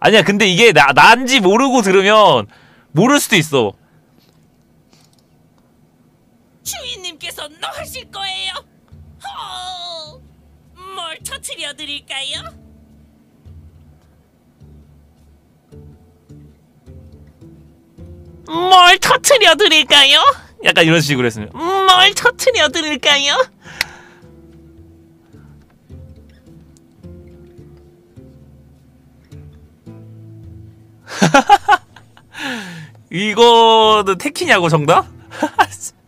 아니야 근데 이게 나 난지 모르고 들으면 모를 수도 있어 주인님께서 너 하실 거예요. 어, 뭘 터트려 드릴까요? 뭘 터트려 드릴까요? 약간 이런 식으로 했으면 뭘 터트려 드릴까요? 이거는 택키냐고 정답?